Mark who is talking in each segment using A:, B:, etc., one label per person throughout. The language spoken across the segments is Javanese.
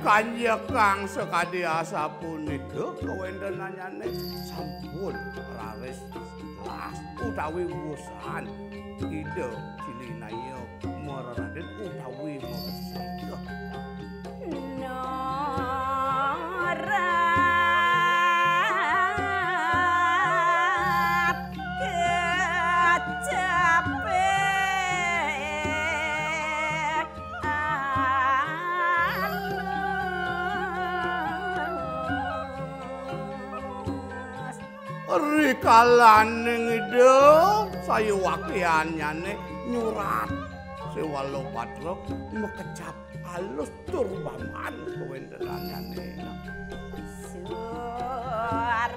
A: kanya kang sekadi asa punika kawendenane sampun raris las utawi wusan. Ide cilinaya rikalaning ide saya wakianyane nyurat. Sewalo patra mekecap alus turbaman kewendenanane
B: suara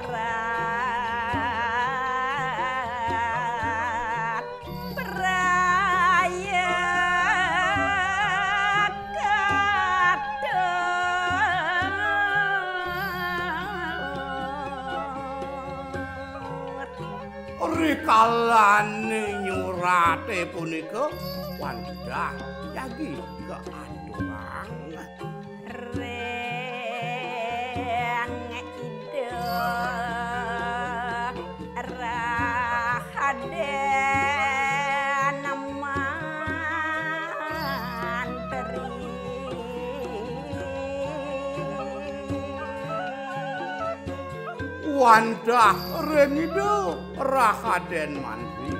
A: kalane nyurate punika wandah yagi Wandah rengido Rahaden Mandri.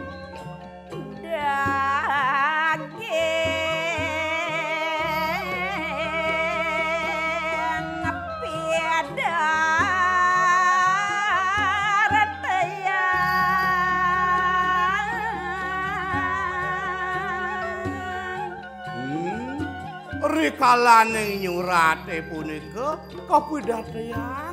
B: Daging piada rataya.
A: Hmm, rikalane nyurate punika kapidadeyan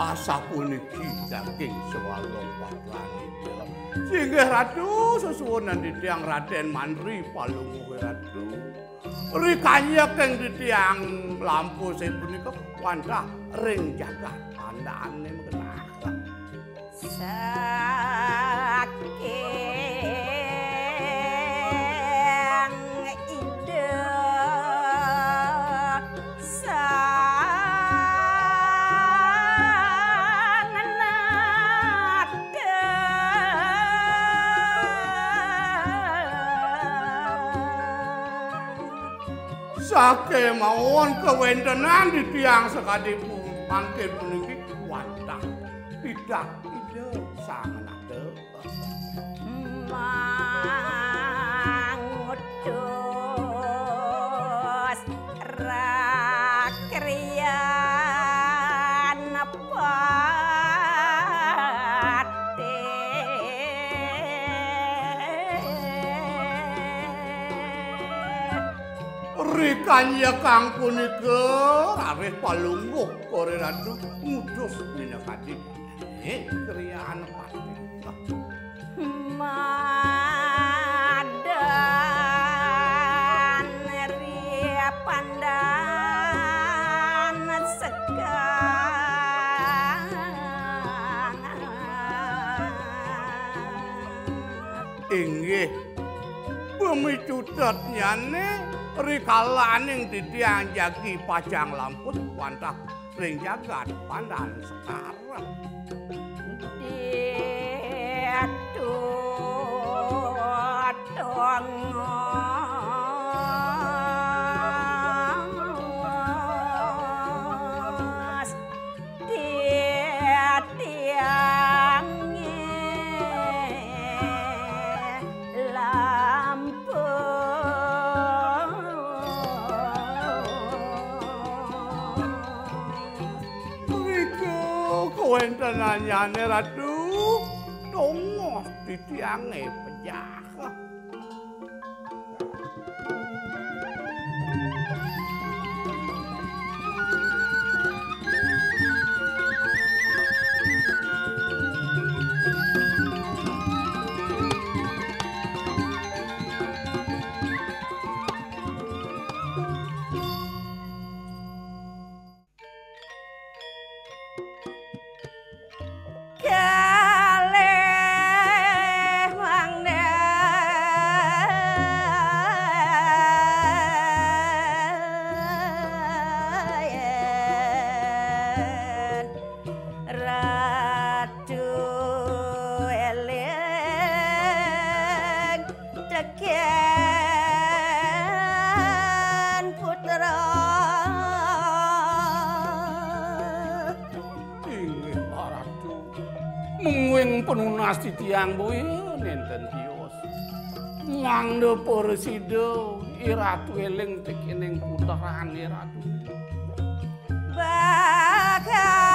A: asa puniki saking swalong patrani singgih ratu sesuwunan ditiang raden mandri palunguh ratu rikanya keng ditiang lampu sing punika wanda ring jagat pandane mengenah sake mawon kewentenan di tiang sekadipun. Mangke puniki wantah tidak
B: pate
A: rikanya kang punika areh palungguh kore ratu ngudus minakadi eh kriyan pati
B: madan ria pandan segang
A: inggih pemicutet nyane rikalaning ditiang jagi pajang lamput wantah ring jagat pandan sekarang. Iku kewentenanyane ratu tongos ditiange pejah. Penunas titiang boyo nenten tios. Ngangde presida iratu eling tekening puterane ratu.
B: Bagan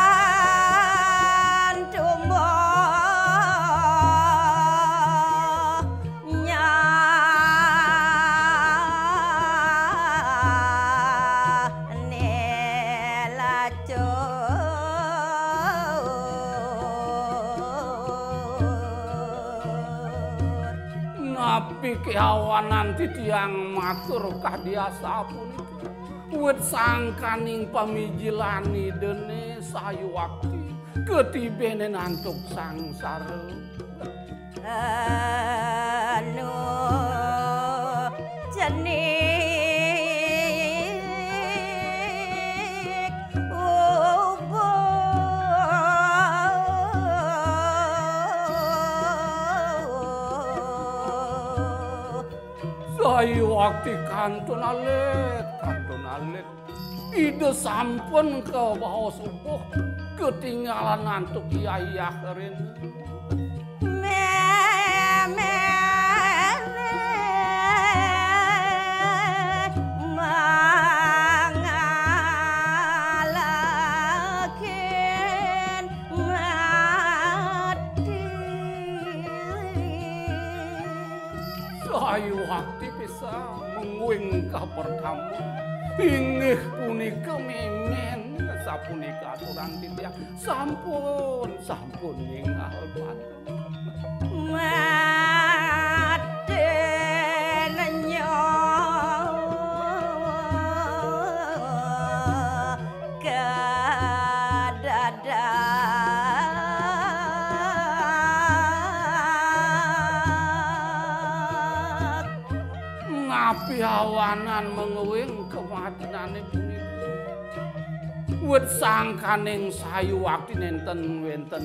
A: titiang matur kadiasa puniki. Wet sangkaning pamijilani dene sayu wakti ketibene nantuk sangsara. Wakti kantun alit, kantun alit. Ide sampun ke bawah subuh ketinggalan nantuk iya iya pertama. Inggih punika memen sapunika aturan titiang sampun sampun ninggal patuh. Wit sangkaning sayu wakti nenten wenten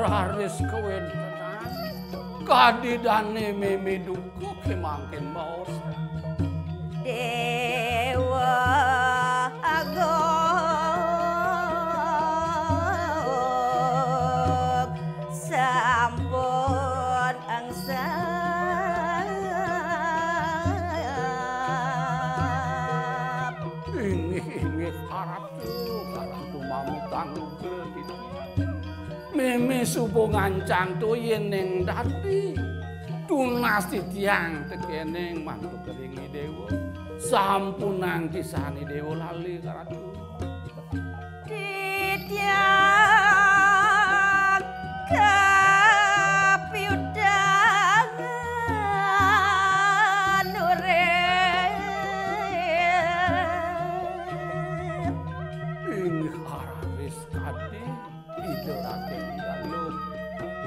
A: raris kewentenan kadidane meme duku supo ngancang to yen ning dadi tunas titiang tekening mantu keringi dewa. Sampunan kisani dewa lali karatu
B: titiang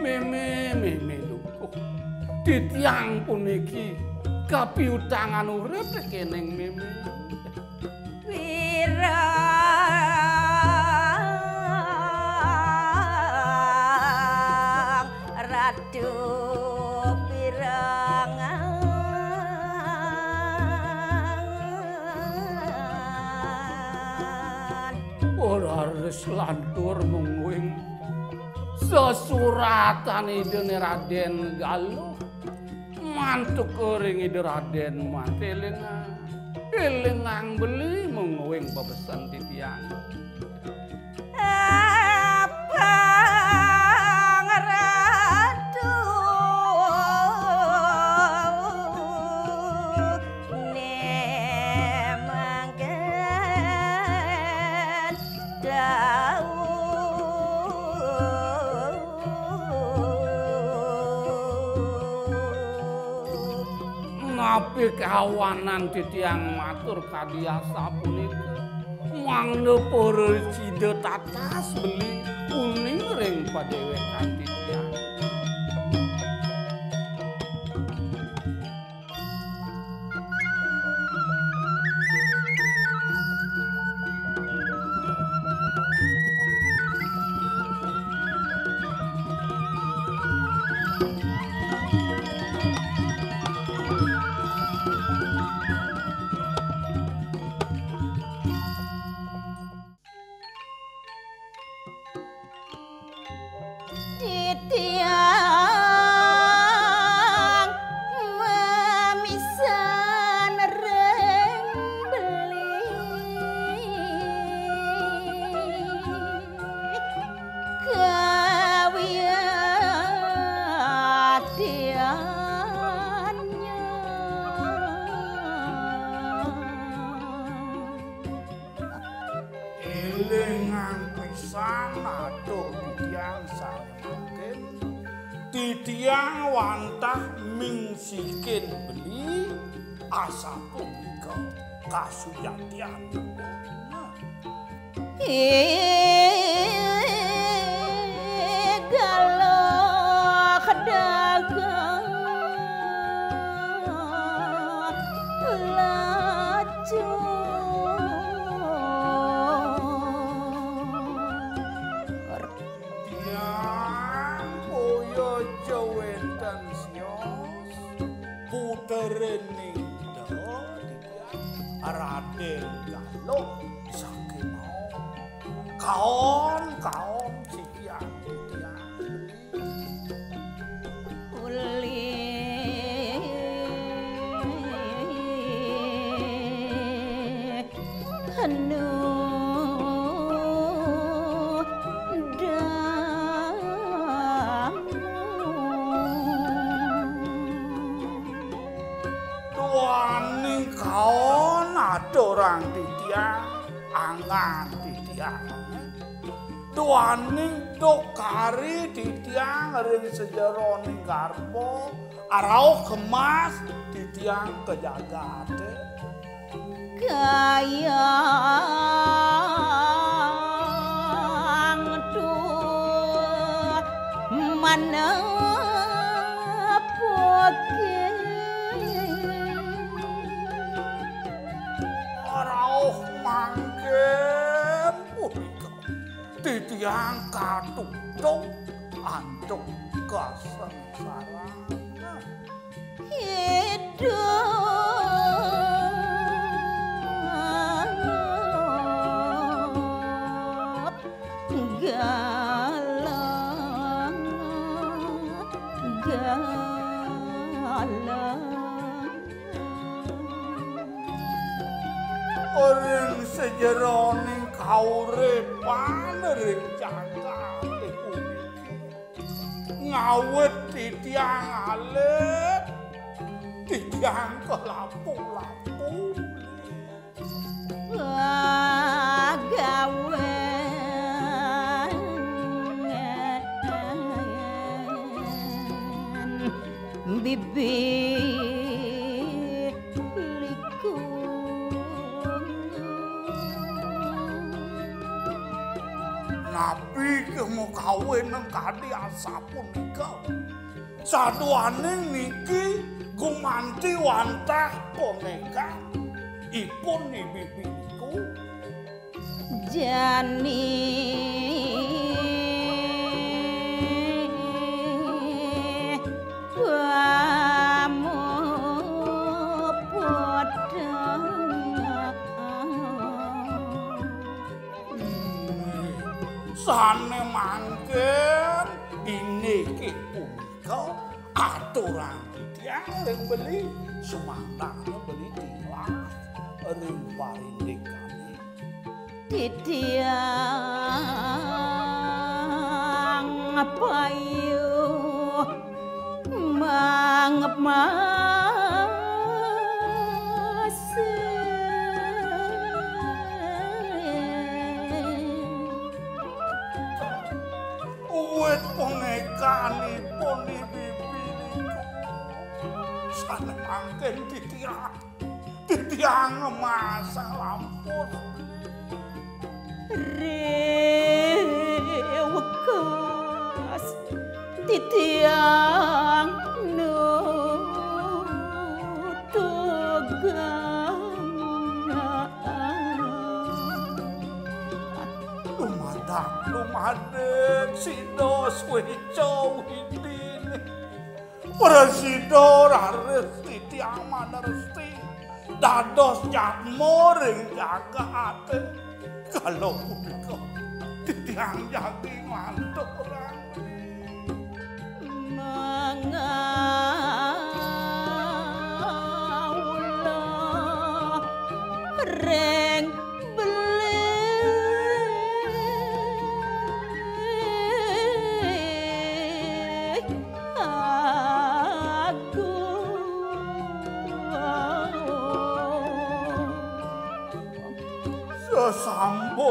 A: meme meme lukuh ditiang puniki kapiutangan urip kening meme.
B: Pirang
A: ora res lantur mungwing sesuratan idene Raden Galuh. Mantuk kering ide Raden Mantelenga elengang beli menguing bebesan titiang ngapi kawanan titiang matur kadiasa punika mangno para cida tatas beli kuning ring padewekan titiang asa punika kasuyatian
B: galak
A: Duaning dokari ditiang ring sejeroning garpo arau kemas ditiang kejagate
B: kaya mana poke
A: rauh titiang katutung antuk kasengsara
B: hidup
A: Orang sejeroning kaurepan ring cakate puniki ngawet titiang alit titiang kelapu-lapu
B: pagawean bibirku
A: nabi kemu kawin kadi asapun nika saduaning niki gumanti wantah koneka ipun ni bibiku
B: jani
A: beli sumantane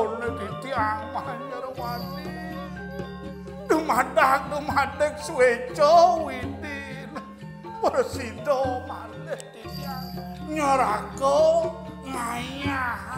A: Sesampun titiang manyer wani. Dumadak dumadek sweco windin. Presido malih titiang nyorako ngayangan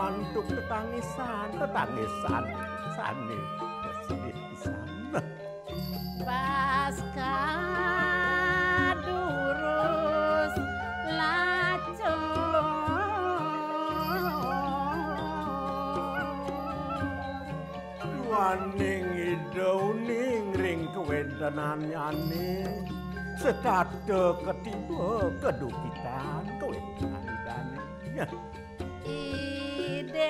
C: nantuk tetangisan, tetangisan sane bersih pisan.
B: Pas kadurus lacur
C: Duaning idauning ring kewentenan nyane. Sekade ketiba kedukitan kewentenan idane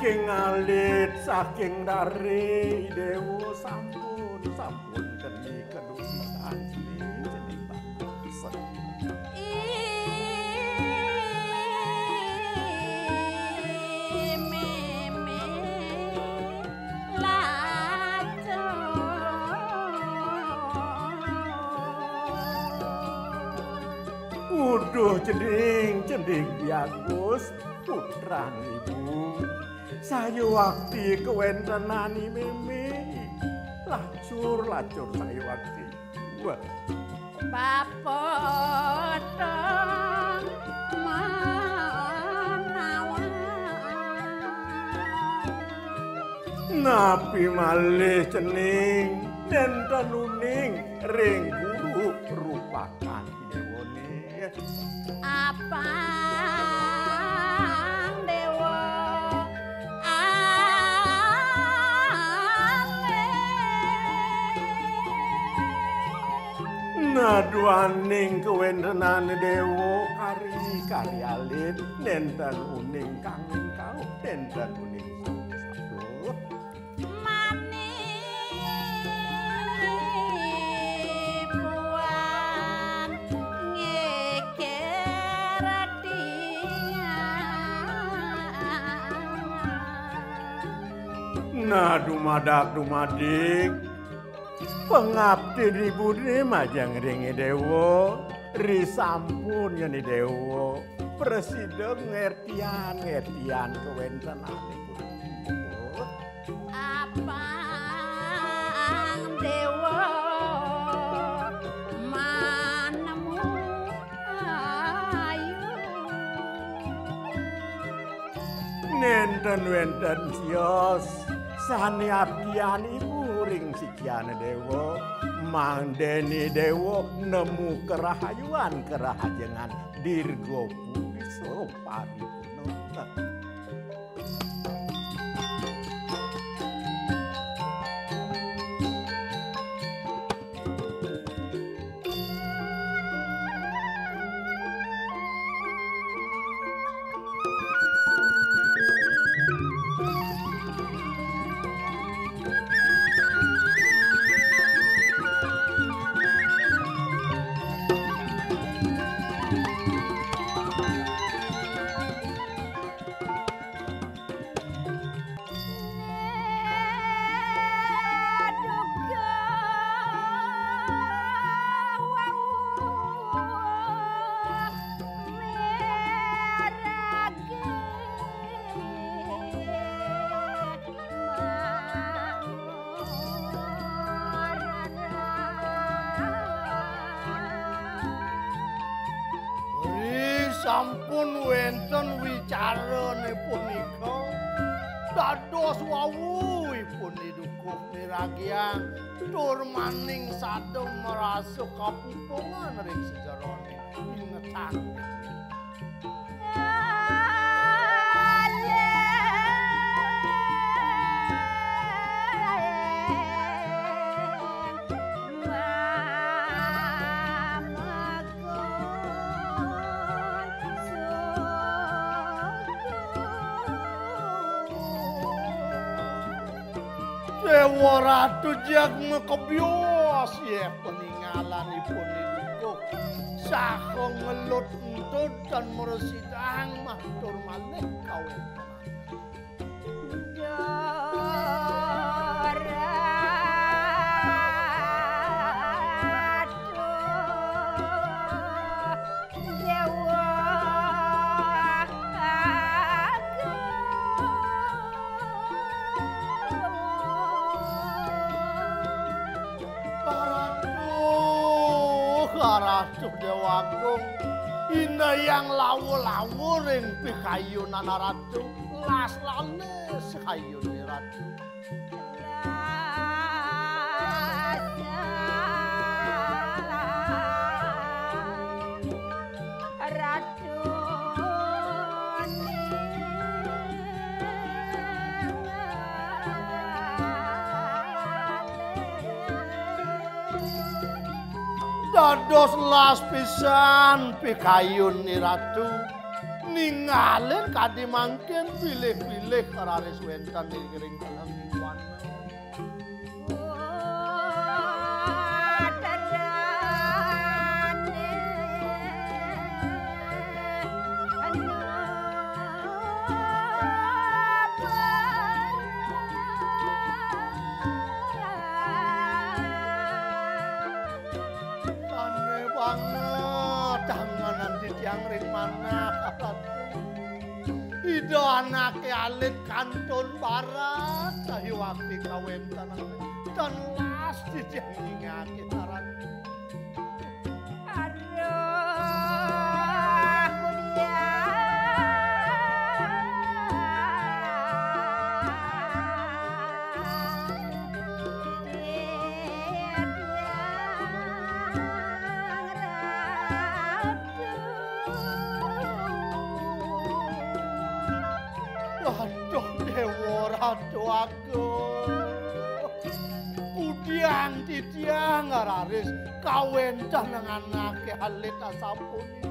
C: Saking alit, saking dari dewa sampun, sampun geni kedukitan sini jadi bangsa. Uduh cending, cending biagus, putra ibu. Sayu wakti kewentenani meme. Lacur, lacur sayu wakti. Wah, napi malih cening, nenten uning, ring
B: ale
C: Naduaning kewentenan dewa kari kari alit nenten uning kangen kau nenten uning Nah dumadak dumadik pengabdi ribune majang ringi dewa? Risampun yani dewa. Presiden ngertian ngertian kewentenanipun
B: Apang dewa manemu ayu.
C: Nenten wenten sios sani abdian sikian dewa mandeni dewa nemu kerahayuan kerahajengan dirgo puiso paripurna
A: Ri Peninggalanipun idukuh
B: saha ngelut entut dan meresidang matur malih kawin Ratu Dewa Agung. Ina yang lawu-lawu ring pikayunan Ratu las lanes kayun Ratu dados las pisan pikayun ni ratu. Ningalen kadi mangken pilih-pilih kararis wentan ni kering kalang Ida anake alit kantun barat. Sahi wakti kawin tanang dan las di ratu aku. Kudiang titiang araris kawin tanang anake alit asapun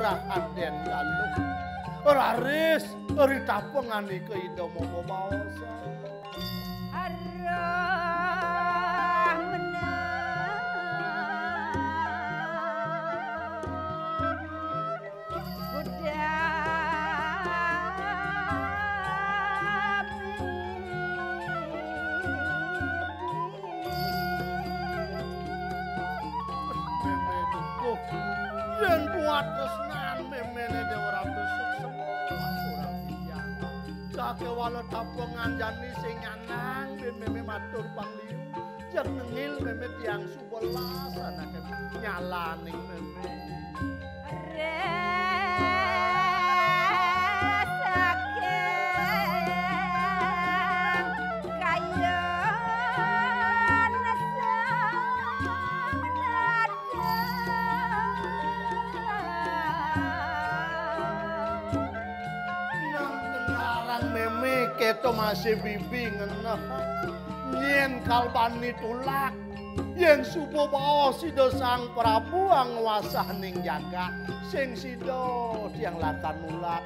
B: rahaden lalu. Raris rita pengani ke ida momo bawasa meme wala tapungan jani sing nyanang meme matur pangliu Jek nengil meme tiang subelas anake nyalaning meme masih bibi ngeneh. Nyen kalbani tulak. Yen supo bawa sido sang prabu ang wasah ning jaga. Sing sido tiang lakan nulak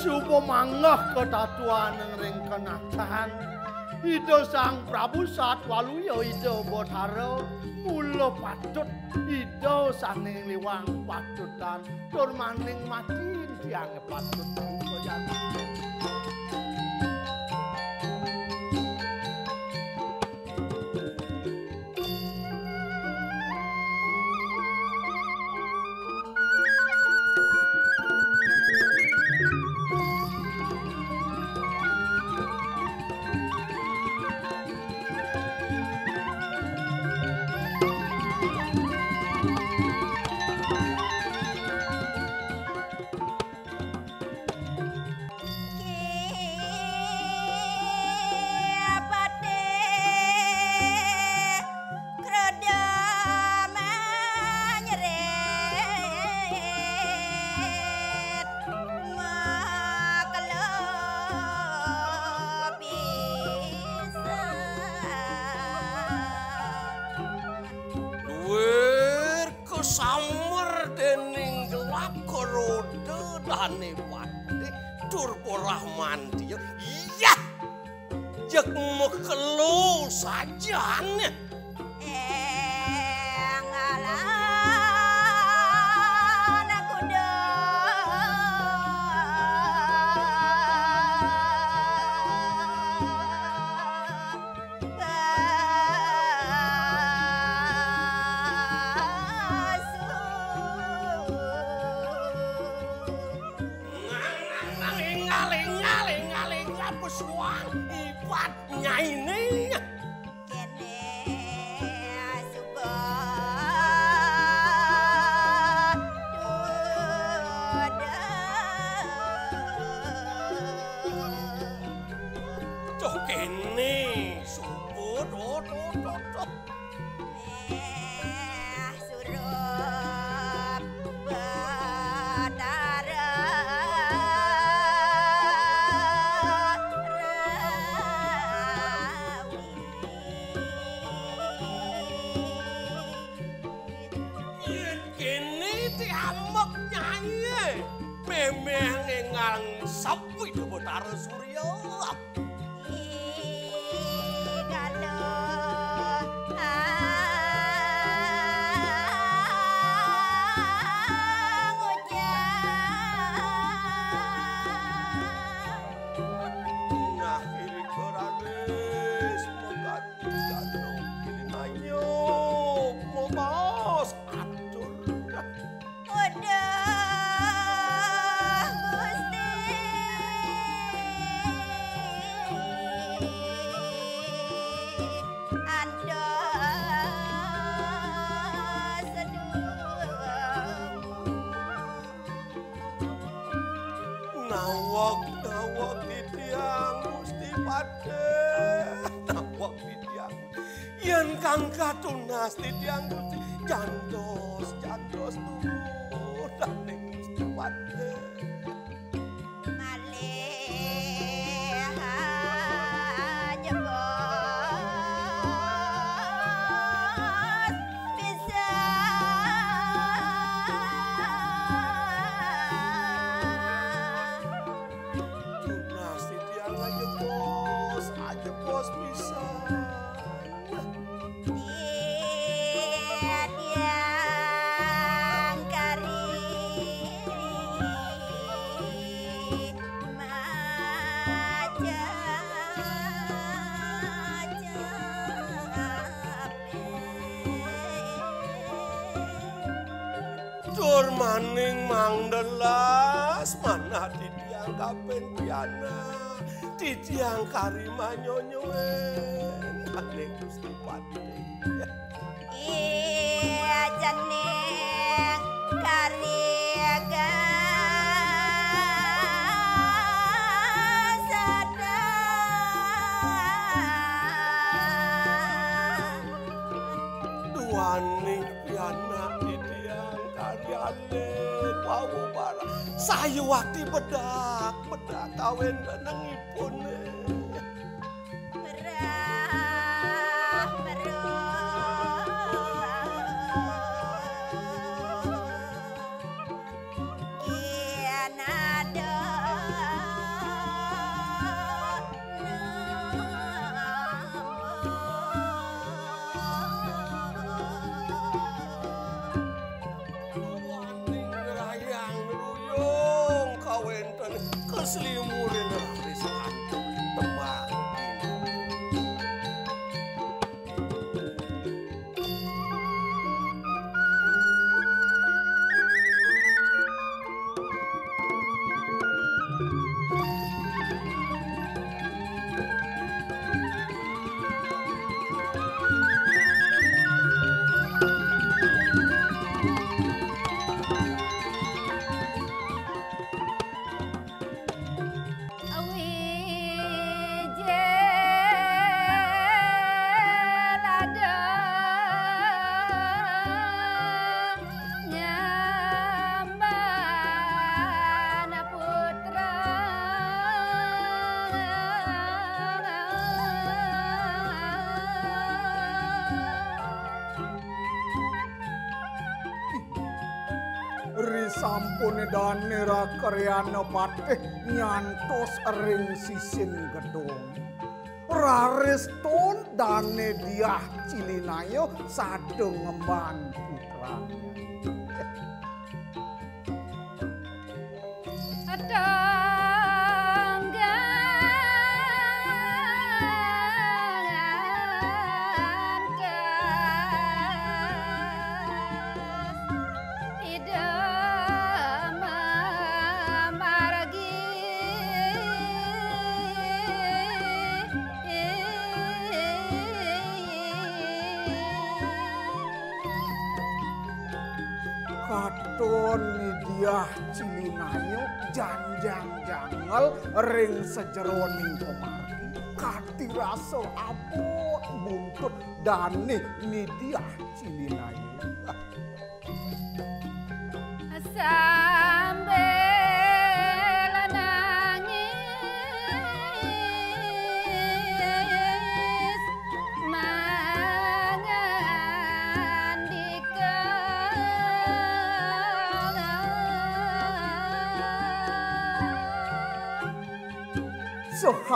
B: Yen supo mangah ketatuan ing ring kenatan Ida sang Prabu saat walu ya ida bothara mula patut ida saning liwang patutan tur maning mati tiang patut kaya
D: rode dane wadhe dur polah mandi yah
B: jek mekelu sajane
D: atunaste y te angustiaste. yang karimanyo sayu waktu bedak bedak kawin nengi pun
E: sampune dane ra karyana patih nyantos ring sisin gedung. Rareston dane diah cilinayo sadeng ngemban ring sejeroning pemargi kati rasa abot buntut dane nidiah cilinayo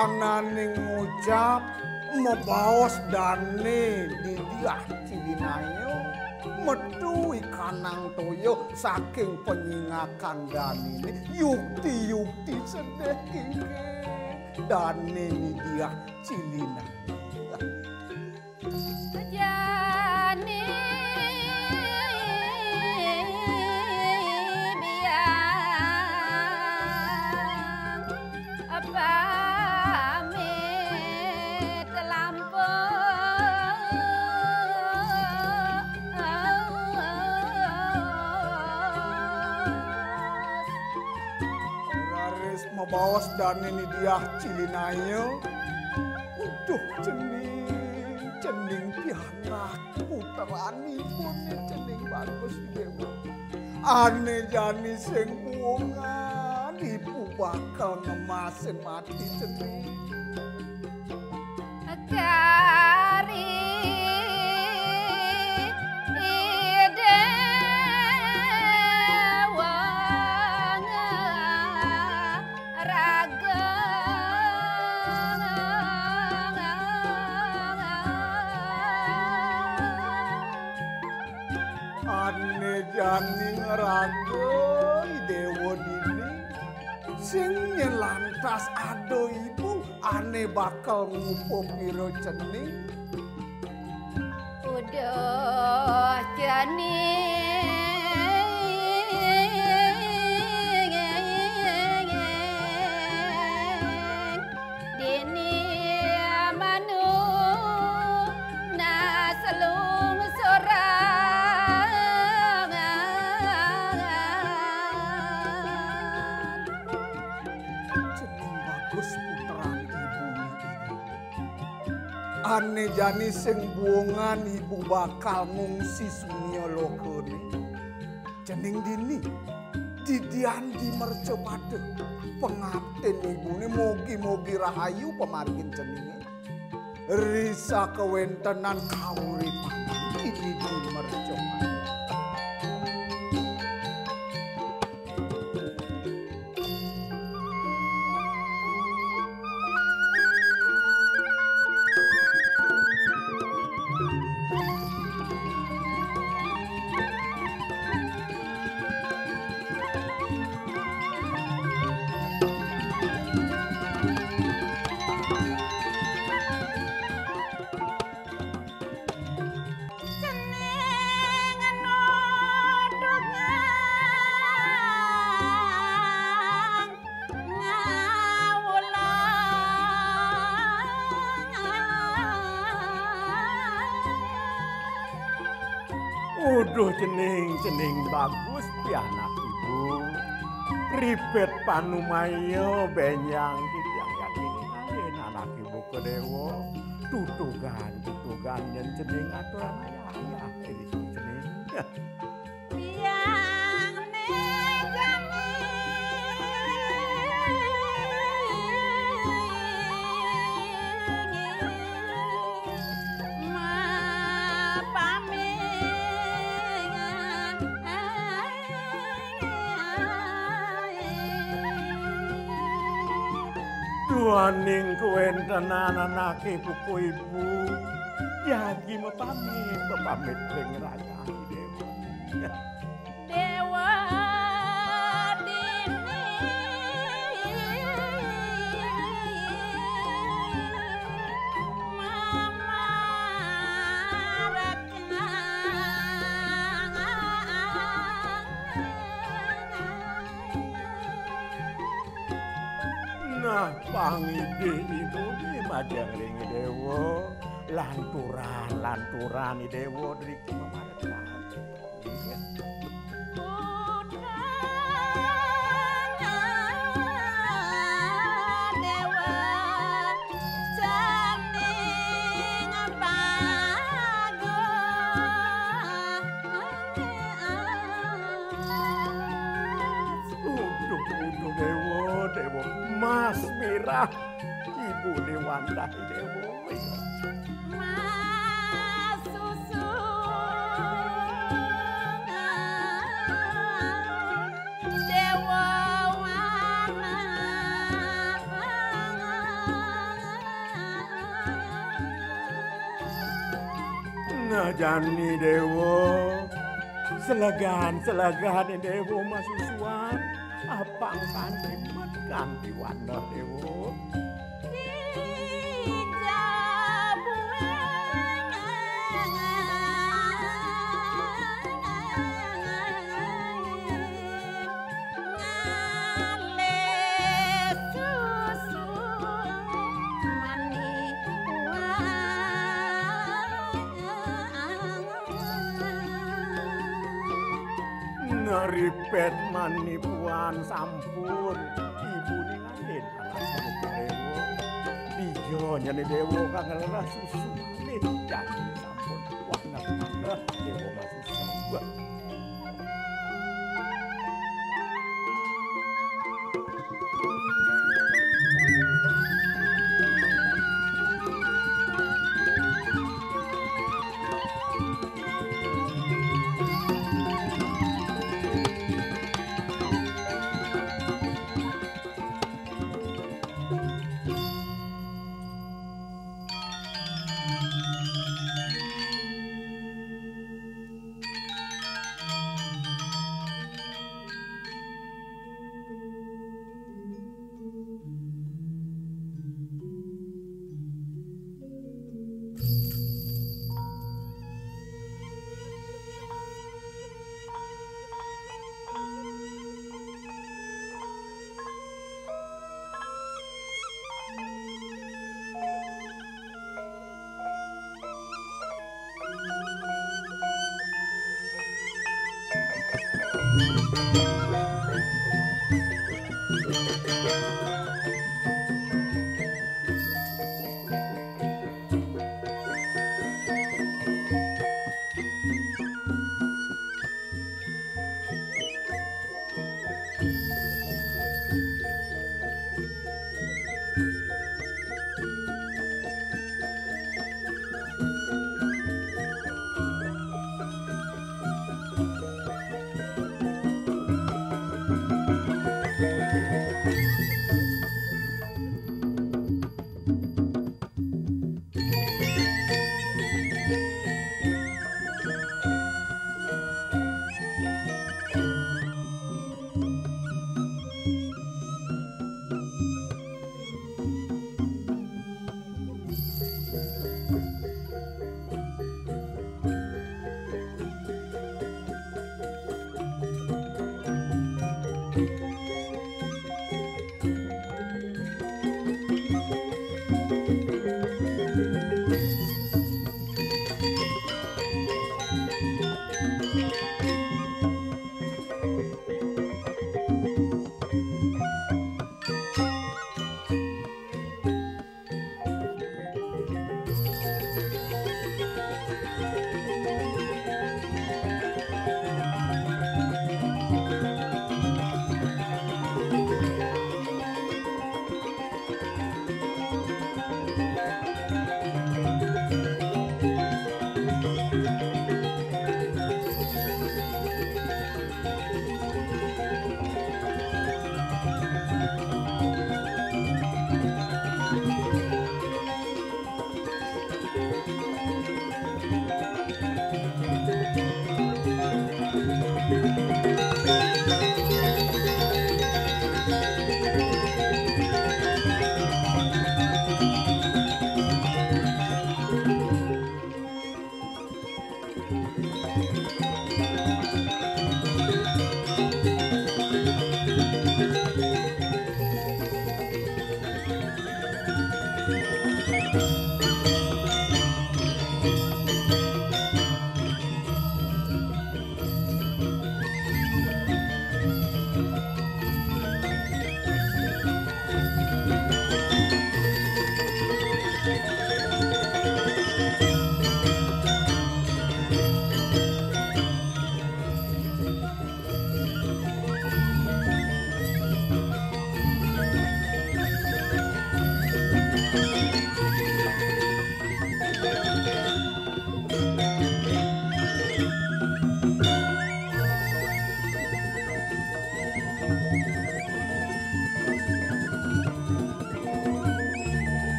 E: sehananing ngucap mebaos dane didiah cilinayo metu ikanang toyo saking penyingakan danine yukti-yukti sedeh kingke dane didiah cilinayo Raris mebawas dane didiah cilinayo Uduh cening, cening pianak puterani pun cening bagus dewa. Ane jani sing bunga ibu bakal ngemasin mati cening.
B: kari
E: lantas ado ibu ane bakal ngupo piro cening
B: udah janing
E: Ane jani sing buongan ibu bakal ngungsi sunya lokone. Cening dini didian di merco pade pengabten ibune mogi-mogi rahayu pemargin ceninge. Risa kewentenan kauripan
C: cening-cening bagus pianak ibu. Ribet panumayo benyang yang yakin anak ibu ke dewo. Tutugan, tutugan yang cening aturan ayah-ayah. Jadi cening. Ruaning kuwentenan anake buku ibu. Yagi mepamit, mepamit ring raja dewa.
B: Dewa
C: pangide ibu ni majang ring dewa. Lanturan, lanturan dewa driki ibu ni wandah i dewa.
B: Mas susu Dewa wana
C: Nah, jani dewa. Selegan, selegan i dewa masusuan. Apang kanti mat kanti wandah dewa. Neripet manipuan sampun. Ibu ni ngalin anak ibu dewa dijo nyani dewa kang lelah susu nih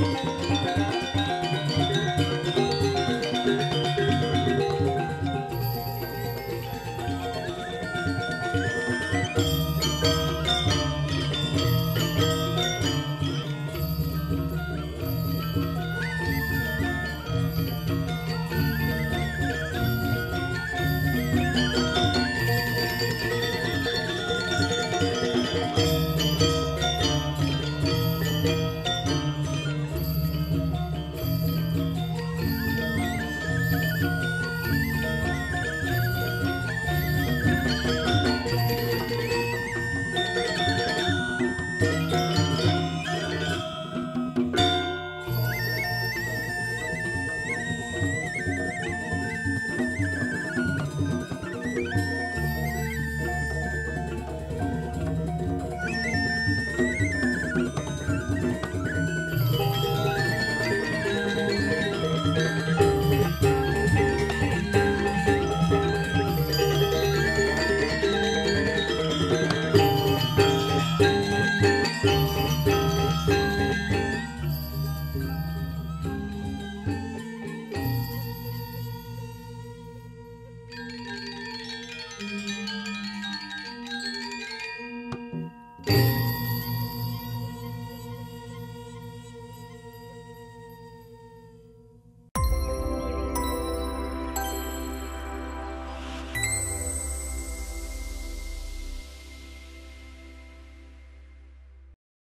C: なるほ
B: ど。